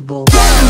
possible.